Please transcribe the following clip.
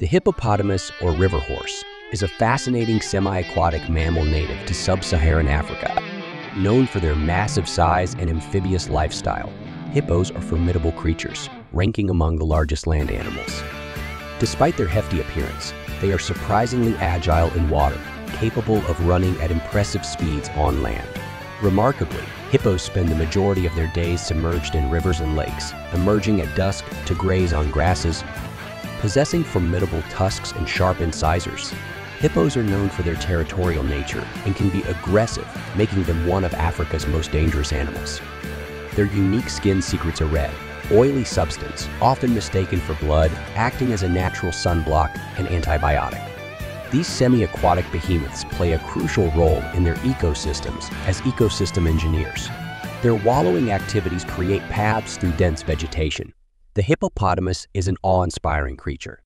The hippopotamus, or river horse, is a fascinating semi-aquatic mammal native to sub-Saharan Africa. Known for their massive size and amphibious lifestyle, hippos are formidable creatures, ranking among the largest land animals. Despite their hefty appearance, they are surprisingly agile in water, capable of running at impressive speeds on land. Remarkably, hippos spend the majority of their days submerged in rivers and lakes, emerging at dusk to graze on grasses, Possessing formidable tusks and sharp incisors, hippos are known for their territorial nature and can be aggressive, making them one of Africa's most dangerous animals. Their unique skin secrets a red, oily substance, often mistaken for blood, acting as a natural sunblock and antibiotic. These semi-aquatic behemoths play a crucial role in their ecosystems as ecosystem engineers. Their wallowing activities create paths through dense vegetation, the hippopotamus is an awe-inspiring creature.